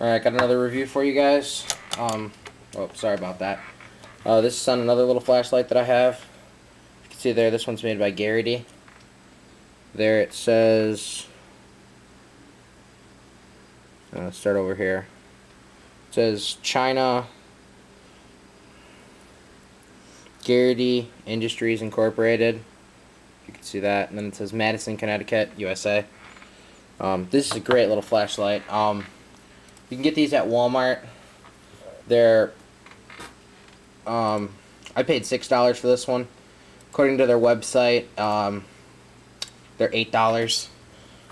Alright, got another review for you guys. Um, oh, sorry about that. Uh, this is on another little flashlight that I have. You can see there, this one's made by Garrity. There it says, uh, start over here. It says China Garrity Industries Incorporated. You can see that. And then it says Madison, Connecticut, USA. Um, this is a great little flashlight. Um, you can get these at Walmart. They're, um, I paid $6 for this one. According to their website, um, they're $8.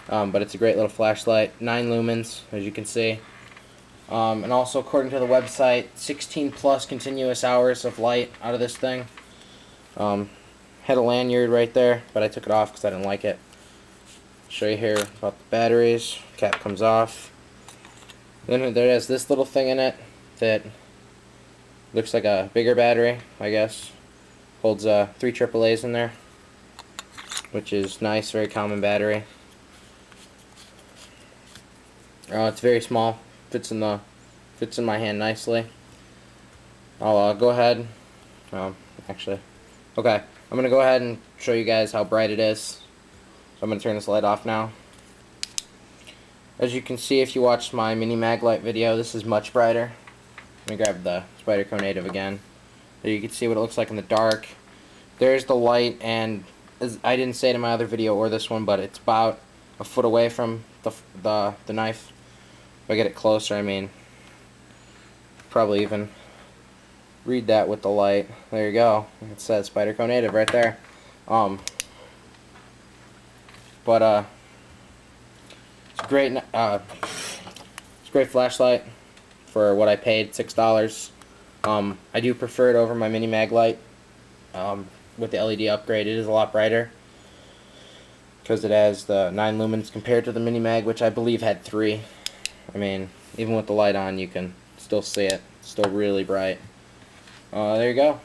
Um, but it's a great little flashlight. 9 lumens, as you can see. Um, and also, according to the website, 16 plus continuous hours of light out of this thing. Um, had a lanyard right there, but I took it off because I didn't like it. Show you here about the batteries. Cap comes off. Then there has this little thing in it that looks like a bigger battery, I guess. Holds uh, three AAA's in there, which is nice, very common battery. Uh, it's very small, fits in the fits in my hand nicely. I'll uh, go ahead. Um, actually, okay. I'm gonna go ahead and show you guys how bright it is. So I'm gonna turn this light off now. As you can see, if you watched my mini Maglite video, this is much brighter. Let me grab the spider Spyderco Native again. There you can see what it looks like in the dark. There's the light, and as I didn't say it in my other video or this one, but it's about a foot away from the the the knife. If I get it closer, I mean, probably even read that with the light. There you go. It says spider Spyderco Native right there. Um, but uh, great. Uh, it's great flashlight for what I paid, six dollars. Um, I do prefer it over my mini Maglite. Um, with the LED upgrade, it is a lot brighter because it has the 9 lumens compared to the mini mag, which I believe had 3. I mean, even with the light on, you can still see it. It's still really bright. Uh, there you go.